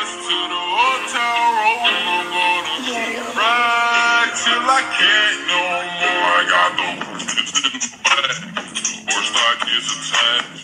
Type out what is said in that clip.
us to the hotel room. I'm gonna ride till I can't no more. I got the horse in the back. Horse is.